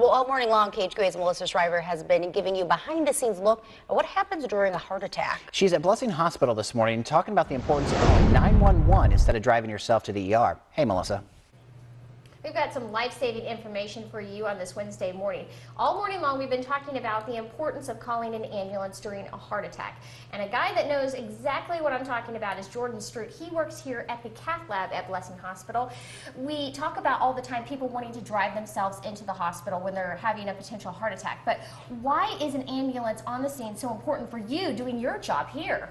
Well, all morning long, KHQA's Melissa Shriver has been giving you behind-the-scenes look at what happens during a heart attack. She's at Blessing Hospital this morning talking about the importance of calling 911 instead of driving yourself to the ER. Hey, Melissa. We've got some life-saving information for you on this Wednesday morning. All morning long, we've been talking about the importance of calling an ambulance during a heart attack. And a guy that knows exactly what I'm talking about is Jordan Stroot. He works here at the cath lab at Blessing Hospital. We talk about all the time people wanting to drive themselves into the hospital when they're having a potential heart attack. But why is an ambulance on the scene so important for you doing your job here?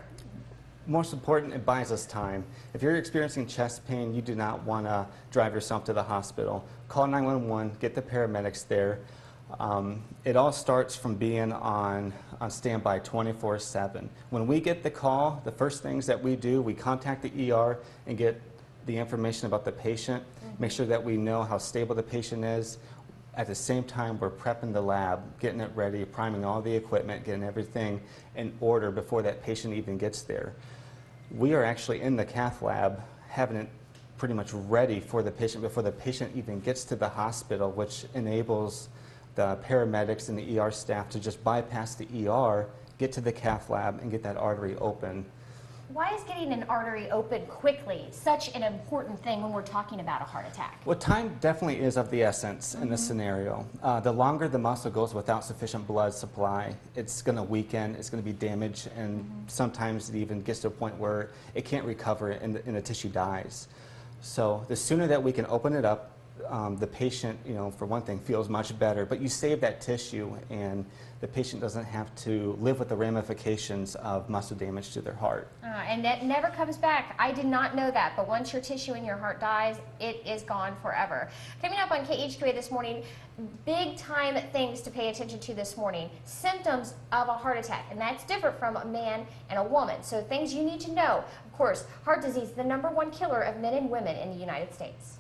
Most important, it buys us time. If you're experiencing chest pain, you do not want to drive yourself to the hospital. Call 911, get the paramedics there. Um, it all starts from being on, on standby 24-7. When we get the call, the first things that we do, we contact the ER and get the information about the patient, mm -hmm. make sure that we know how stable the patient is. At the same time, we're prepping the lab, getting it ready, priming all the equipment, getting everything in order before that patient even gets there. We are actually in the cath lab having it pretty much ready for the patient before the patient even gets to the hospital, which enables the paramedics and the ER staff to just bypass the ER, get to the cath lab, and get that artery open why is getting an artery open quickly such an important thing when we're talking about a heart attack? Well, time definitely is of the essence mm -hmm. in this mm-hmm. scenario. Uh, the longer the muscle goes without sufficient blood supply, it's going to weaken, it's going to be damaged, and mm -hmm. sometimes it even gets to a point where it can't recover and the, and the tissue dies. So the sooner that we can open it up, um, the patient, you know, for one thing, feels much better, but you save that tissue and the patient doesn't have to live with the ramifications of muscle damage to their heart. Uh, and that never comes back. I did not know that, but once your tissue in your heart dies, it is gone forever. Coming up on KHQA this morning, big time things to pay attention to this morning. Symptoms of a heart attack, and that's different from a man and a woman. So things you need to know. Of course, heart disease, the number one killer of men and women in the United States.